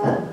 Uh,